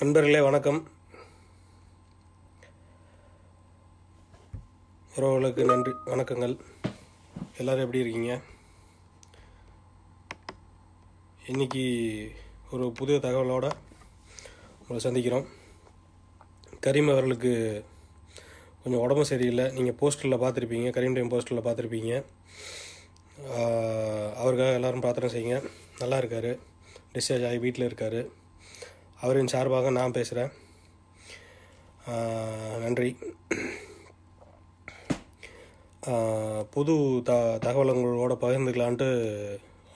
நண்பர்களே வணக்கம். உறவுகளுக்கு நன்றி வணக்கங்கள். எல்லோரும் எப்படி இருக்கீங்க? இன்னைக்கு ஒரு புதிய தகவலோட உங்களை சந்திக்கிறோம். கரீம் அவர்களுக்கு கொஞ்சம் உடம்பு சரியில்லை. நீங்கள் போஸ்டரில் பார்த்துருப்பீங்க கரீம் டைம் போஸ்டரில் பார்த்துருப்பீங்க. அவருக்காக எல்லோரும் பிரார்த்தனை செய்யுங்க. நல்லா இருக்கார். டிஸ்சார்ஜ் ஆகி வீட்டில் இருக்கார். அவரின் சார்பாக நான் பேசுகிறேன் நன்றி. புது த தகவல்களோட பகிர்ந்துக்கலான்ட்டு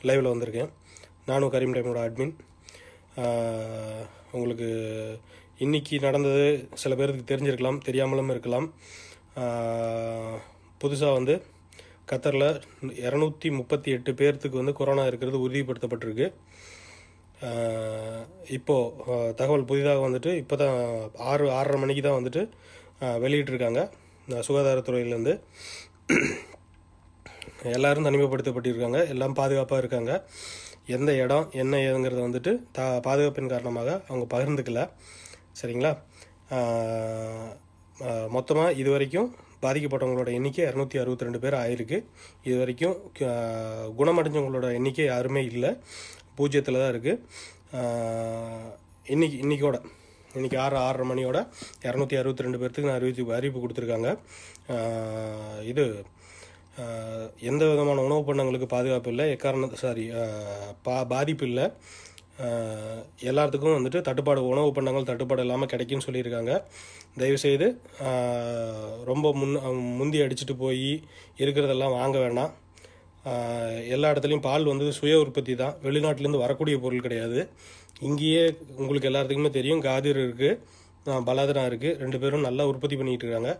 லைவில் வந்திருக்கேன். நானும் கரீம் டைமோட அட்மின் உங்களுக்கு இன்னைக்கு நடந்தது சில பேருக்கு தெரிஞ்சிருக்கலாம் தெரியாமலும் இருக்கலாம். புதுசாக வந்து கத்தரில் இரநூத்தி முப்பத்தி எட்டு பேர்த்துக்கு வந்து கொரோனா இருக்கிறது உறுதிப்படுத்தப்பட்டிருக்கு. இப்போது இப்போ தகவல் புதிதாக வந்துட்டு இப்போ தான் ஆறு ஆறரை மணிக்கு தான் வந்துட்டு வெளியிட்டிருக்காங்க. சுகாதாரத்துறையிலேருந்து. எல்லாரும் தனிமைப்படுத்தப்பட்டிருக்காங்க. எல்லாம் பாதுகாப்பாக இருக்காங்க. எந்த இடம் என்ன ஏதுங்கிறத வந்துட்டு த பாதுகாப்பின் காரணமாக அவங்க பகிர்ந்துக்கல. சரிங்களா? மொத்தமாக இது வரைக்கும் பாதிக்கப்பட்டவங்களோட எண்ணிக்கை இரநூத்தி அறுபத்தி ரெண்டு பேர் ஆயிருக்கு. இது வரைக்கும் குணமடைஞ்சவங்களோட எண்ணிக்கை யாருமே இல்லை. பூஜ்ஜியத்தில் தான் இருக்குது இன்னைக்கு இன்றைக்கோட இன்றைக்கி ஆறு ஆறரை மணியோட இரநூத்தி அறுபத்தி ரெண்டு பேர்த்துக்கு நான் அறிவிச்சு அறிவிப்பு கொடுத்துருக்காங்க. இது எந்த விதமான உணவு பண்டங்களுக்கு பாதுகாப்பு இல்லை எக்காரணம் சாரி பா பாதிப்பு இல்லை. எல்லாத்துக்கும் வந்துட்டு தட்டுப்பாடு உணவு பண்டங்கள் தட்டுப்பாடு இல்லாமல் கிடைக்குன்னு சொல்லியிருக்காங்க. தயவுசெய்து ரொம்ப முன் முந்தி அடிச்சுட்டு போய் இருக்கிறதெல்லாம் வாங்க வேண்டாம் எல்லா இடத்துலையும் பால் வந்து சுய உற்பத்தி தான். வெளிநாட்டிலேருந்து வரக்கூடிய பொருள் கிடையாது. இங்கேயே உங்களுக்கு எல்லாத்துக்குமே தெரியும். காதிர் இருக்குது பலாதனா இருக்குது ரெண்டு பேரும் நல்லா உற்பத்தி பண்ணிகிட்டு இருக்காங்க.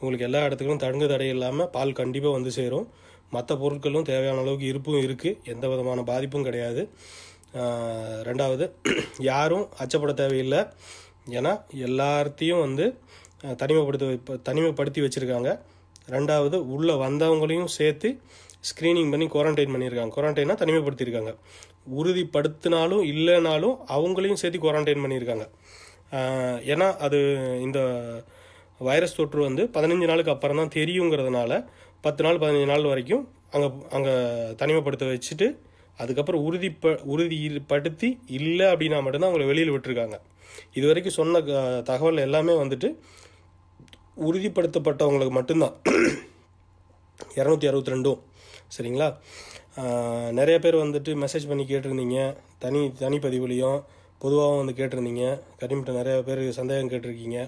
உங்களுக்கு எல்லா இடத்துக்கும் தங்கு தடை இல்லாமல் பால் கண்டிப்பாக வந்து சேரும். மற்ற பொருட்களும் தேவையான அளவுக்கு இருப்பும் இருக்குது எந்த விதமான பாதிப்பும் கிடையாது. ரெண்டாவது யாரும் அச்சப்பட தேவையில்லை. ஏன்னா எல்லாத்தையும் வந்து தனிமைப்படுத்த தனிமைப்படுத்தி வச்சுருக்காங்க. ரெண்டாவது உள்ளே வந்தவங்களையும் சேர்த்து ஸ்க்ரீனிங் பண்ணி குவாரண்டைன் பண்ணியிருக்காங்க. குவாரண்டைனா தனிமைப்படுத்தியிருக்காங்க. உறுதிப்படுத்தினாலும் இல்லைனாலும் அவங்களையும் சேர்த்து குவாரண்டைன் பண்ணியிருக்காங்க. ஏன்னா அது இந்த வைரஸ் தொற்று வந்து பதினஞ்சு நாளுக்கு அப்புறம் தான் தெரியுங்கிறதுனால பத்து நாள் பதினஞ்சு நாள் வரைக்கும் அங்கே அங்கே தனிமைப்படுத்த வச்சுட்டு அதுக்கப்புறம் உறுதிப்ப உறுதிப்படுத்தி இல்லை அப்படின்னா மட்டும்தான் அவங்களை வெளியில் விட்டுருக்காங்க. இது வரைக்கும் சொன்ன க- தகவல் எல்லாமே வந்துட்டு உறுதிப்படுத்தப்பட்டவங்களுக்கு மட்டும்தான். இரநூத்தி அறுபத்தி ரெண்டும் சரிங்களா? நிறைய பேர் வந்துட்டு மெசேஜ் பண்ணி கேட்டிருந்தீங்க. தனி தனிப்பதிவுலையும் பொதுவாகவும் வந்து கேட்டிருந்தீங்க. கரிமிட்ட நிறைய பேர் சந்தேகம் கேட்டிருக்கீங்க.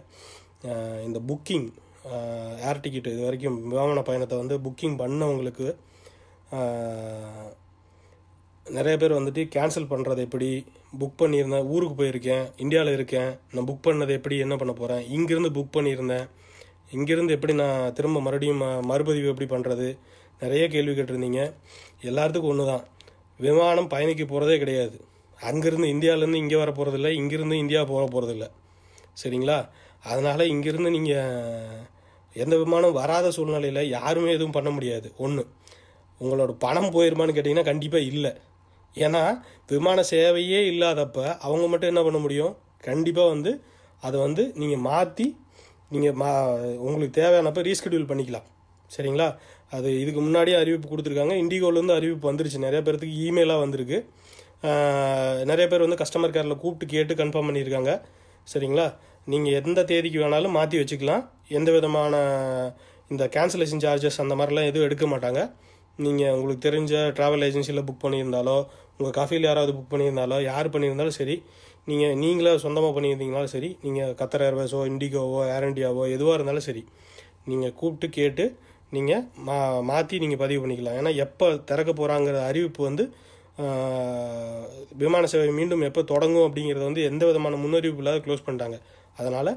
இந்த புக்கிங் ஏர் டிக்கெட் இது வரைக்கும் விமான பயணத்தை வந்து புக்கிங் பண்ணவங்களுக்கு நிறைய பேர் வந்துட்டு கேன்சல் பண்ணுறது எப்படி புக் பண்ணியிருந்தேன்? ஊருக்கு போயிருக்கேன் இந்தியாவில் இருக்கேன். நான் புக் பண்ணது எப்படி என்ன பண்ண போகிறேன் இங்கேருந்து புக் பண்ணியிருந்தேன். இங்கேருந்து எப்படி நான் திரும்ப மறுபடியும் ம- மறுபதிவு எப்படி பண்ணுறது நிறைய கேள்வி கேட்டிருந்தீங்க. எல்லாத்துக்கும் ஒன்று தான் விமானம் பயணிக்க போகிறதே கிடையாது. அங்கேருந்து இந்தியாவிலேருந்து இங்கே வர போகிறதில்ல இங்கேருந்து இந்தியா போக போகிறதில்ல சரிங்களா? அதனால் இங்கேருந்து நீங்கள் எந்த விமானம் வராத சூழ்நிலையில் யாருமே எதுவும் பண்ண முடியாது. ஒன்று உங்களோட பணம் போயிருமான்னு கேட்டிங்கன்னா கண்டிப்பாக இல்லை. ஏன்னா விமான சேவையே இல்லாதப்ப அவங்க மட்டும் என்ன பண்ண முடியும்? கண்டிப்பாக வந்து அதை வந்து நீங்கள் மாற்றி நீங்கள் மா உங்களுக்கு தேவையானப்போ ரீஸ்கெடியூல் பண்ணிக்கலாம். சரிங்களா? அது இதுக்கு முன்னாடியே அறிவிப்பு கொடுத்துருக்காங்க. இண்டிகோலேருந்து அறிவிப்பு வந்துருச்சு. நிறைய பேர்த்துக்கு இமெயிலாக வந்திருக்கு. நிறைய பேர் வந்து கஸ்டமர் கேரில் கூப்பிட்டு கேட்டு கன்ஃபார்ம் பண்ணியிருக்காங்க. சரிங்களா? நீங்கள் எந்த தேதிக்கு வேணாலும் மாற்றி வச்சுக்கலாம். எந்த விதமான இந்த கேன்சலேஷன் சார்ஜஸ் அந்த மாதிரிலாம் எதுவும் எடுக்க மாட்டாங்க. நீங்கள் உங்களுக்கு தெரிஞ்ச ட்ராவல் ஏஜென்சியில் புக் பண்ணியிருந்தாலோ உங்கள் காஃபியில் யாராவது புக் பண்ணியிருந்தாலோ யார் பண்ணியிருந்தாலும் சரி நீங்கள் நீங்களே சொந்தமாக பண்ணியிருந்தீங்கனாலும் சரி நீங்கள் கத்தர் ஏர்வேஸோ இண்டிகோவோ ஏர் இண்டியாவோ எதுவாக இருந்தாலும் சரி நீங்கள் கூப்பிட்டு கேட்டு நீங்கள் மா மாற்றி நீங்கள் பதிவு பண்ணிக்கலாம். ஏன்னா எப்போ திறக்க போகிறாங்கிற அறிவிப்பு வந்து விமான சேவை மீண்டும் எப்போ தொடங்கும் அப்படிங்கிறத வந்து எந்த விதமான முன்னறிவிப்பு இல்லாத க்ளோஸ் பண்ணிட்டாங்க. அதனால்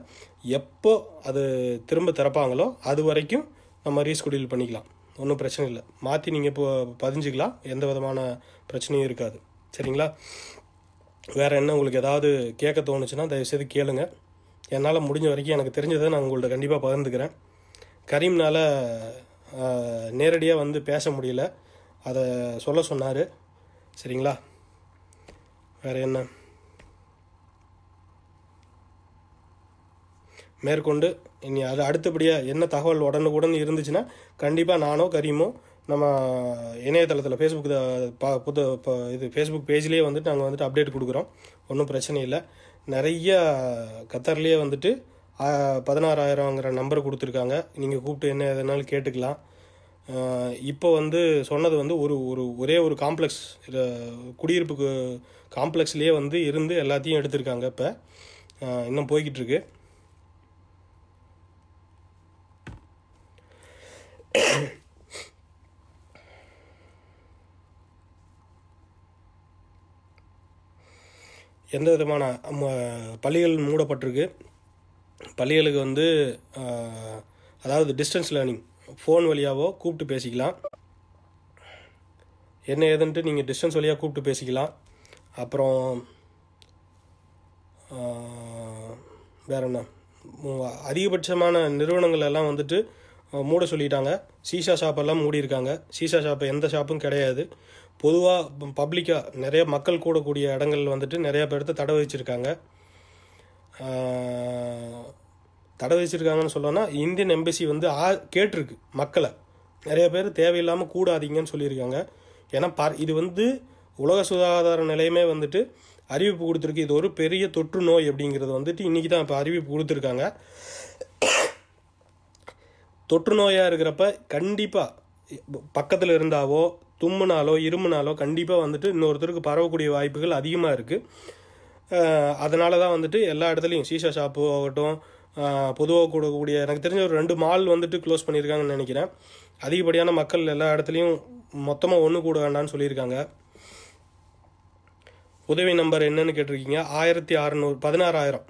எப்போ அது திரும்ப திறப்பாங்களோ அது வரைக்கும் நம்ம ரீஸ்கெடியூல் பண்ணிக்கலாம். ஒன்றும் பிரச்சனை இல்லை. மாற்றி நீங்கள் இப்போ பதிஞ்சுக்கலாம். எந்த விதமான பிரச்சனையும் இருக்காது. சரிங்களா? வேறு என்ன உங்களுக்கு ஏதாவது கேட்க தோணுச்சுன்னா தயவுசெய்து கேளுங்க. என்னால் முடிஞ்ச வரைக்கும் எனக்கு தெரிஞ்சதை நான் உங்கள்கிட்ட கண்டிப்பாக பகிர்ந்துக்கிறேன். கரீம்னால் நேரடியாக வந்து பேச முடியல. அதை சொல்ல சொன்னார். சரிங்களா? வேறு என்ன? மேற்கொண்டு இனி அது அடுத்தபடியாக என்ன தகவல் உடனுக்குடன் இருந்துச்சுன்னா கண்டிப்பாக நானோ கரீமோ நம்ம இணையதளத்தில் ஃபேஸ்புக் பா புது இப்போ இது ஃபேஸ்புக் பேஜ்லேயே வந்துட்டு நாங்கள் வந்துட்டு அப்டேட் கொடுக்குறோம். ஒன்றும் பிரச்சனை இல்லை. நிறைய கத்தர்லேயே வந்துட்டு பதினாறாயிரங்கிற நம்பர் கொடுத்துருக்காங்க. நீங்கள் கூப்பிட்டு என்ன எதனாலும் கேட்டுக்கலாம். இப்போ வந்து சொன்னது வந்து ஒரு ஒரு ஒரே ஒரு காம்ப்ளெக்ஸ் குடியிருப்புக்கு காம்ப்ளெக்ஸ்லேயே வந்து இருந்து எல்லாத்தையும் எடுத்திருக்காங்க இப்போ. இன்னும் போய்கிட்டு இருக்கு எந்த விதமான பள்ளிகள் மூடப்பட்டிருக்கு. பள்ளிகளுக்கு வந்து அதாவது டிஸ்டன்ஸ் லேர்னிங் ஃபோன் வழியாவோ கூப்பிட்டு பேசிக்கலாம். என்ன ஏதுன்ட்டு நீங்கள் டிஸ்டன்ஸ் வழியாக கூப்பிட்டு பேசிக்கலாம். அப்புறம் வேற என்ன? அதிகபட்சமான நிறுவனங்கள் எல்லாம் வந்துட்டு மூட சொல்லிட்டாங்க. சீசா ஷாப்பெல்லாம் மூடி இருக்காங்க சீசா ஷாப் எந்த ஷாப்பும் கிடையாது. பொதுவாக பப்ளிக்காக நிறைய மக்கள் கூடக்கூடிய இடங்கள் வந்துட்டு நிறைய பேர்த்த தடை வச்சுருக்காங்க தடை வச்சுருக்காங்கன்னு சொல்லணும்னா இந்தியன் எம்பசி வந்து ஆ கேட்டிருக்கு மக்களை. நிறைய பேர் தேவையில்லாமல் கூடாதீங்கன்னு சொல்லியிருக்காங்க. ஏன்னா ப இது வந்து உலக சுகாதார நிலையமே வந்துட்டு அறிவிப்பு கொடுத்துருக்கு. இது ஒரு பெரிய தொற்று நோய் அப்படிங்கிறது வந்துட்டு இன்றைக்கி தான் இப்போ அறிவிப்பு கொடுத்துருக்காங்க. தொற்று நோயாக இருக்கிறப்ப கண்டிப்பாக பக்கத்தில் இருந்தாவோ தும்முனாலோ இருமுனாலோ கண்டிப்பாக வந்துட்டு இன்னொருத்தருக்கு பரவக்கூடிய வாய்ப்புகள் அதிகமாக இருக்குது அதனால தான் வந்துட்டு எல்லா இடத்துலையும் சீசா ஷாப்பு ஆகட்டும் பொதுவாக கூடக்கூடிய எனக்கு தெரிஞ்ச ஒரு ரெண்டு மால் வந்துட்டு க்ளோஸ் பண்ணியிருக்காங்கன்னு நினைக்கிறேன். அதிகப்படியான மக்கள் எல்லா இடத்துலையும் மொத்தமாக ஒன்று கூட வேண்டாம்னு சொல்லியிருக்காங்க. உதவி நம்பர் என்னன்னு கேட்டிருக்கீங்க. ஆயிரத்தி அறநூறு பதினாறாயிரம்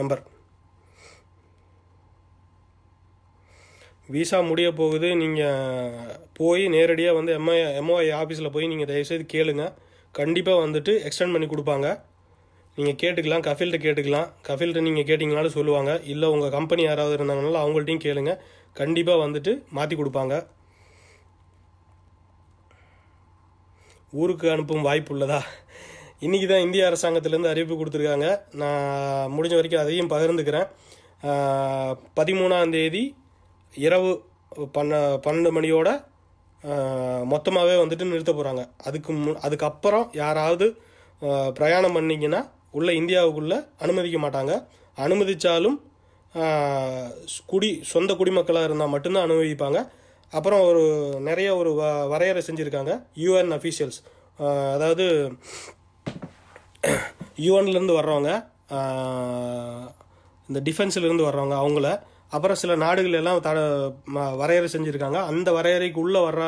நம்பர் விசா முடிய போகுது. நீங்கள் போய் நேரடியாக வந்து எம்ஐ எம்ஓஐ ஆஃபீஸில் போய் நீங்கள் தயவுசெய்து கேளுங்க. கண்டிப்பாக வந்துட்டு எக்ஸ்டெண்ட் பண்ணி கொடுப்பாங்க. நீங்கள் கேட்டுக்கலாம். கஃபில்கிட்ட கேட்டுக்கலாம். கஃபில்கிட்ட நீங்கள் கேட்டிங்கனாலும் சொல்லுவாங்க. இல்லை உங்கள் கம்பெனி யாராவது இருந்தாங்கனாலும் அவங்கள்ட்டையும் கேளுங்க. கண்டிப்பாக வந்துட்டு மாற்றி கொடுப்பாங்க. ஊருக்கு அனுப்பும் வாய்ப்பு உள்ளதா? இன்றைக்கி தான் இந்திய அரசாங்கத்திலேருந்து அறிவிப்பு கொடுத்துருக்காங்க. நான் முடிஞ்ச வரைக்கும் அதையும் பகிர்ந்துக்கிறேன். பதிமூணாம் தேதி இரவு பன்ன பன்னெண்டு மணியோட மொத்தமாகவே வந்துட்டு நிறுத்த போகிறாங்க அதுக்கு மு அதுக்கப்புறம் யாராவது பிரயாணம் பண்ணிங்கன்னா உள்ள இந்தியாவுக்குள்ளே அனுமதிக்க மாட்டாங்க. அனுமதித்தாலும் குடி சொந்த குடிமக்களாக இருந்தால் மட்டும்தான் அனுமதிப்பாங்க. அப்புறம் ஒரு நிறைய ஒரு வ வரையறை செஞ்சுருக்காங்க. யூஎன் அஃபீஷியல்ஸ் அதாவது யூஎன்லேருந்து வர்றவங்க இந்த டிஃபென்ஸ்லேருந்து வர்றவங்க அவங்கள அப்புறம் சில நாடுகள் எல்லாம் த வரையறை செஞ்சுருக்காங்க. அந்த வரையறைக்கு உள்ளே வர்ற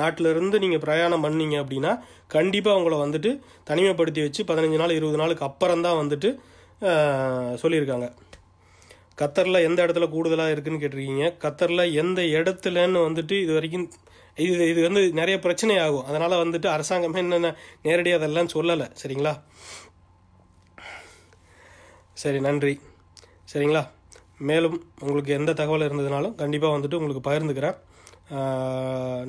நாட்டிலிருந்து நீங்கள் பிரயாணம் பண்ணீங்க அப்படின்னா கண்டிப்பாக உங்களை வந்துட்டு தனிமைப்படுத்தி வச்சு பதினஞ்சு நாள் இருபது நாளுக்கு அப்புறம் தான் வந்துட்டு சொல்லியிருக்காங்க. கத்தரில் எந்த இடத்துல கூடுதலாக இருக்குதுன்னு கேட்டிருக்கீங்க. கத்தரில் எந்த இடத்துலன்னு வந்துட்டு இது வரைக்கும் இது இது வந்து நிறைய பிரச்சனை ஆகும். அதனால் வந்துட்டு அரசாங்கமே என்னென்ன நேரடியாக அதெல்லாம் சொல்லலை. சரிங்களா? சரி நன்றி. சரிங்களா? மேலும் உங்களுக்கு எந்த தகவல் இருந்ததுனாலும் கண்டிப்பாக வந்துட்டு உங்களுக்கு பகிர்ந்துக்கிறேன்.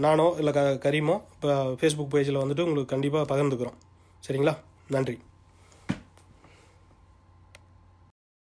நானோ இல்லை க கரீமோ இப்போ ஃபேஸ்புக் பேஜில் வந்துட்டு உங்களுக்கு கண்டிப்பாக பகிர்ந்துக்கிறோம். சரிங்களா? நன்றி.